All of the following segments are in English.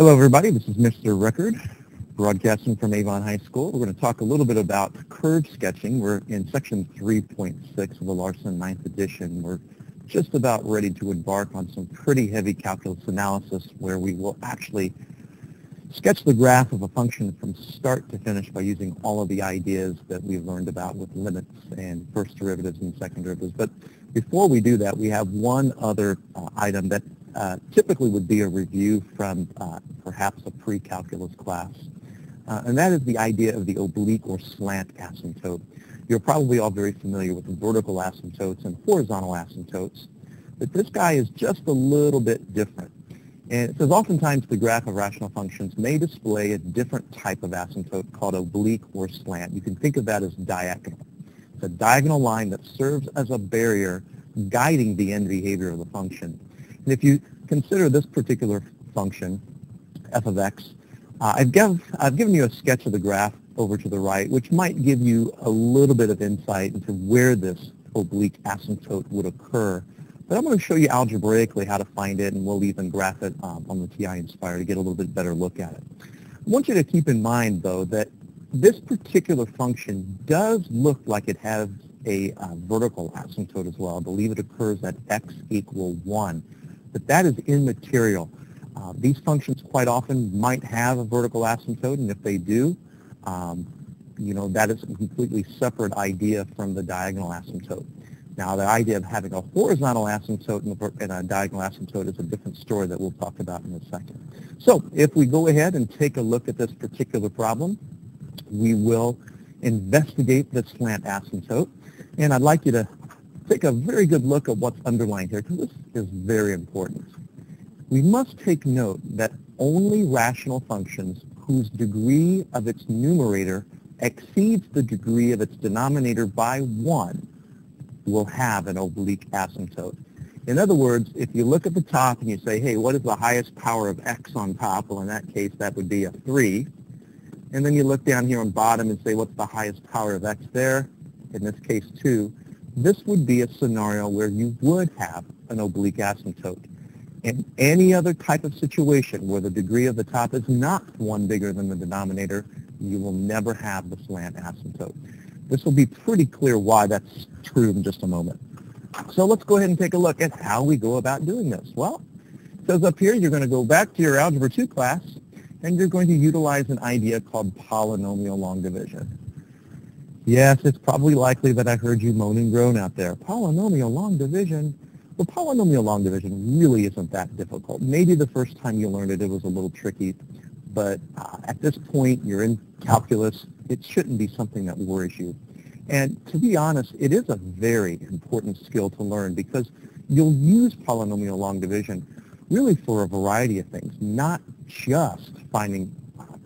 Hello, everybody. This is Mr. Record, broadcasting from Avon High School. We're going to talk a little bit about curve sketching. We're in section 3.6 of the Larson 9th edition. We're just about ready to embark on some pretty heavy calculus analysis where we will actually sketch the graph of a function from start to finish by using all of the ideas that we've learned about with limits and first derivatives and second derivatives. But before we do that, we have one other uh, item that uh, typically would be a review from uh, perhaps a pre-calculus class. Uh, and that is the idea of the oblique or slant asymptote. You're probably all very familiar with the vertical asymptotes and horizontal asymptotes, but this guy is just a little bit different. And it says oftentimes the graph of rational functions may display a different type of asymptote called oblique or slant. You can think of that as diagonal. It's a diagonal line that serves as a barrier guiding the end behavior of the function. And if you consider this particular function, f of x, uh, I've, give, I've given you a sketch of the graph over to the right, which might give you a little bit of insight into where this oblique asymptote would occur. But I'm going to show you algebraically how to find it, and we'll even graph it um, on the TI Nspire to get a little bit better look at it. I want you to keep in mind, though, that this particular function does look like it has a uh, vertical asymptote as well. I believe it occurs at x equal 1. But that is immaterial. Uh, these functions quite often might have a vertical asymptote, and if they do, um, you know, that is a completely separate idea from the diagonal asymptote. Now, the idea of having a horizontal asymptote and a diagonal asymptote is a different story that we'll talk about in a second. So if we go ahead and take a look at this particular problem, we will investigate the slant asymptote. And I'd like you to take a very good look at what's underlying here, because this is very important. We must take note that only rational functions whose degree of its numerator exceeds the degree of its denominator by 1 will have an oblique asymptote. In other words, if you look at the top and you say, hey, what is the highest power of x on top? Well, in that case, that would be a 3. And then you look down here on bottom and say, what's the highest power of x there? In this case, 2. This would be a scenario where you would have an oblique asymptote. In any other type of situation where the degree of the top is not one bigger than the denominator, you will never have the slant asymptote. This will be pretty clear why that's true in just a moment. So let's go ahead and take a look at how we go about doing this. Well, it says up here you're going to go back to your Algebra 2 class and you're going to utilize an idea called polynomial long division. Yes, it's probably likely that I heard you moan and groan out there. Polynomial long division? Well, polynomial long division really isn't that difficult. Maybe the first time you learned it, it was a little tricky, but uh, at this point, you're in calculus. It shouldn't be something that worries you. And to be honest, it is a very important skill to learn because you'll use polynomial long division really for a variety of things, not just finding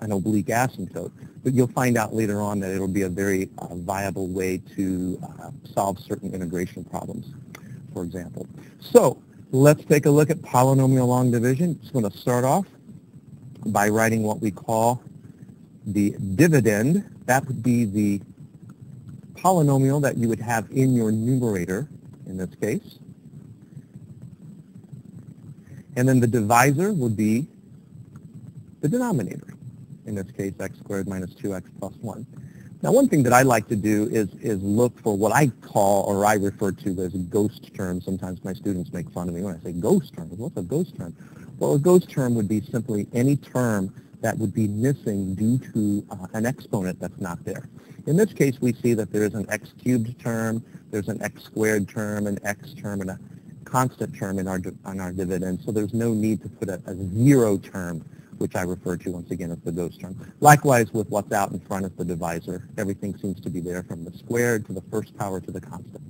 an oblique asymptote, but you'll find out later on that it'll be a very uh, viable way to uh, solve certain integration problems, for example. So let's take a look at polynomial long division. It's going to start off by writing what we call the dividend. That would be the polynomial that you would have in your numerator in this case. And then the divisor would be the denominator in this case, x squared minus 2x plus 1. Now, one thing that I like to do is, is look for what I call or I refer to as ghost terms. Sometimes my students make fun of me when I say ghost terms. What's a ghost term? Well, a ghost term would be simply any term that would be missing due to uh, an exponent that's not there. In this case, we see that there is an x cubed term, there's an x squared term, an x term, and a constant term in our, in our dividend, so there's no need to put a, a zero term which I refer to once again as the ghost term. Likewise with what's out in front of the divisor. Everything seems to be there from the squared to the first power to the constant.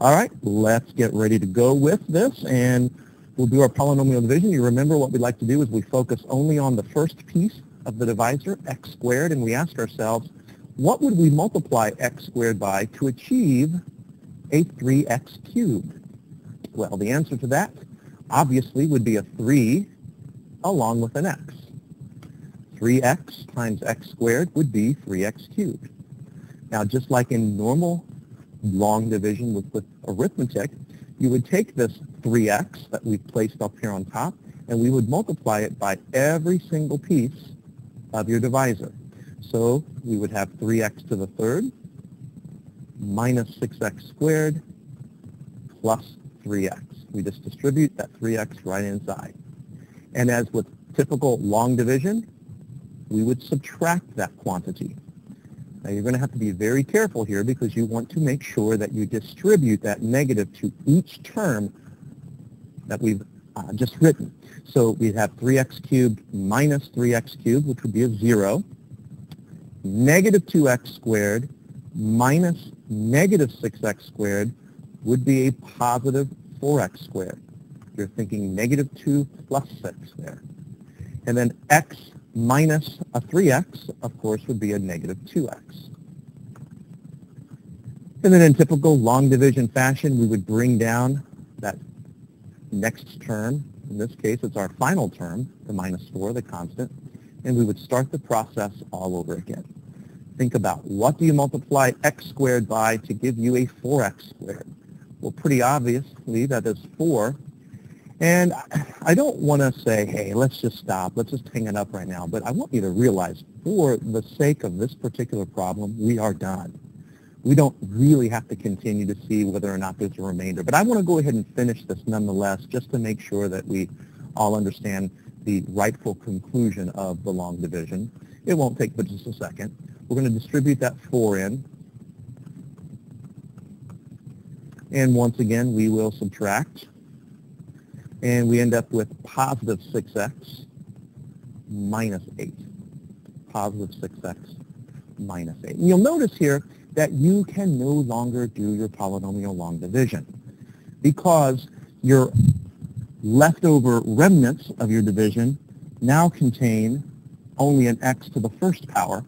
All right, let's get ready to go with this and we'll do our polynomial division. You remember what we like to do is we focus only on the first piece of the divisor, x squared, and we ask ourselves, what would we multiply x squared by to achieve a 3x cubed? Well, the answer to that obviously would be a 3 along with an x. 3x times x squared would be 3x cubed. Now, just like in normal long division with, with arithmetic, you would take this 3x that we've placed up here on top, and we would multiply it by every single piece of your divisor. So we would have 3x to the third minus 6x squared plus 3x. We just distribute that 3x right inside. And as with typical long division, we would subtract that quantity. Now you're going to have to be very careful here because you want to make sure that you distribute that negative to each term that we've uh, just written. So we have 3x cubed minus 3x cubed, which would be a 0. Negative 2x squared minus negative 6x squared would be a positive 4x squared. You're thinking negative 2 plus 6 there. And then x minus a 3x, of course, would be a negative 2x. And then in typical long division fashion, we would bring down that next term. In this case, it's our final term, the minus 4, the constant. And we would start the process all over again. Think about what do you multiply x squared by to give you a 4x squared? Well, pretty obviously that is 4 and I don't want to say, hey, let's just stop. Let's just hang it up right now. But I want you to realize, for the sake of this particular problem, we are done. We don't really have to continue to see whether or not there's a remainder. But I want to go ahead and finish this nonetheless, just to make sure that we all understand the rightful conclusion of the long division. It won't take but just a second. We're going to distribute that 4 in. And once again, we will subtract and we end up with positive 6x minus 8. Positive 6x minus 8. And you'll notice here that you can no longer do your polynomial long division because your leftover remnants of your division now contain only an x to the first power,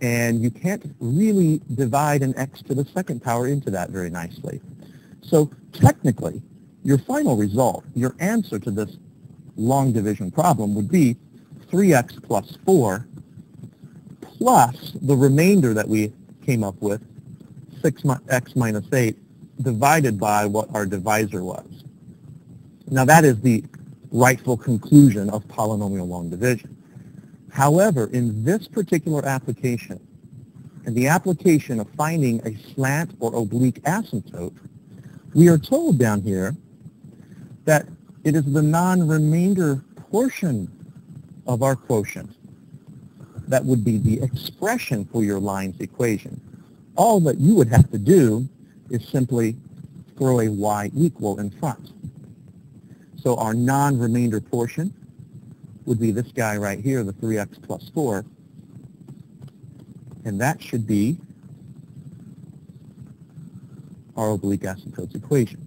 and you can't really divide an x to the second power into that very nicely. So technically, your final result, your answer to this long division problem would be 3x plus 4 plus the remainder that we came up with, 6x minus 8, divided by what our divisor was. Now that is the rightful conclusion of polynomial long division. However, in this particular application, in the application of finding a slant or oblique asymptote, we are told down here that it is the non-remainder portion of our quotient that would be the expression for your lines equation. All that you would have to do is simply throw a y equal in front. So our non-remainder portion would be this guy right here, the 3x plus 4, and that should be our oblique asymptotes equation.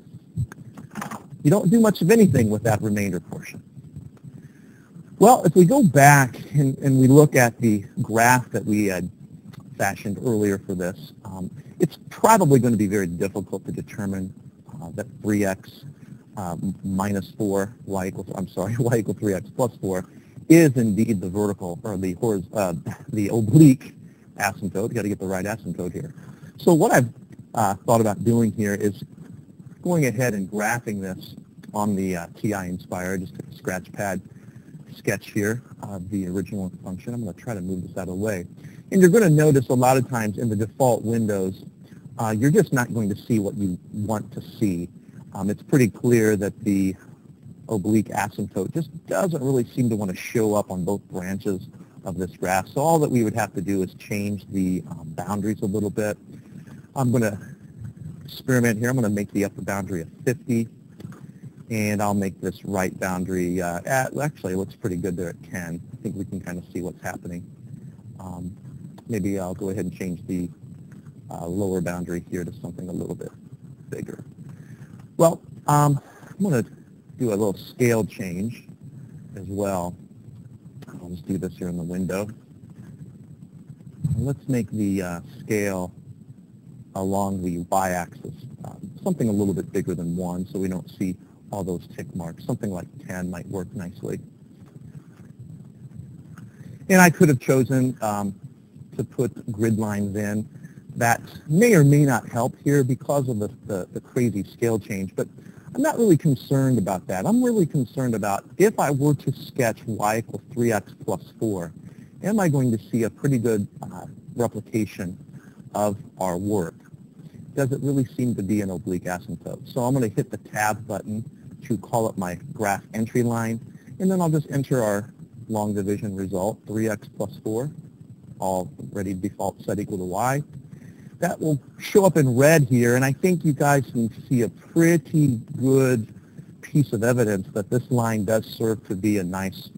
You don't do much of anything with that remainder portion. Well, if we go back and, and we look at the graph that we had fashioned earlier for this, um, it's probably going to be very difficult to determine uh, that 3x um, minus 4 y equals, I'm sorry, y equals 3x plus 4 is indeed the vertical or the, uh, the oblique asymptote. You've got to get the right asymptote here. So what I've uh, thought about doing here is going ahead and graphing this on the uh, TI Nspire, just a scratch pad sketch here of the original function. I'm going to try to move this out of the way. And you're going to notice a lot of times in the default windows, uh, you're just not going to see what you want to see. Um, it's pretty clear that the oblique asymptote just doesn't really seem to want to show up on both branches of this graph. So all that we would have to do is change the um, boundaries a little bit. I'm going to experiment here. I'm going to make the upper boundary of 50, and I'll make this right boundary uh, at, actually it looks pretty good there at 10. I think we can kind of see what's happening. Um, maybe I'll go ahead and change the uh, lower boundary here to something a little bit bigger. Well, um, I'm going to do a little scale change as well. I'll just do this here in the window. Let's make the uh, scale along the y-axis, um, something a little bit bigger than 1 so we don't see all those tick marks. Something like 10 might work nicely. And I could have chosen um, to put grid lines in. That may or may not help here because of the, the, the crazy scale change, but I'm not really concerned about that. I'm really concerned about if I were to sketch y equals 3x plus 4, am I going to see a pretty good uh, replication of our work? Does it really seem to be an oblique asymptote? So I'm going to hit the tab button to call up my graph entry line, and then I'll just enter our long division result, 3x plus 4, already default set equal to y. That will show up in red here, and I think you guys can see a pretty good piece of evidence that this line does serve to be a nice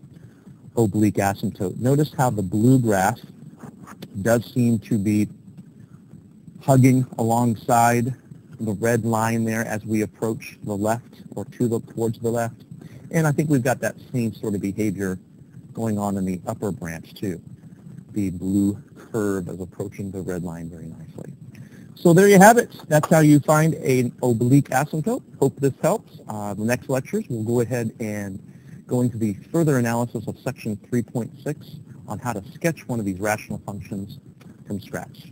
oblique asymptote. Notice how the blue graph does seem to be hugging alongside the red line there as we approach the left or to the towards the left. And I think we've got that same sort of behavior going on in the upper branch too. The blue curve is approaching the red line very nicely. So there you have it. That's how you find an oblique asymptote. Hope this helps. Uh, the next lectures, we'll go ahead and go into the further analysis of section 3.6 on how to sketch one of these rational functions from scratch.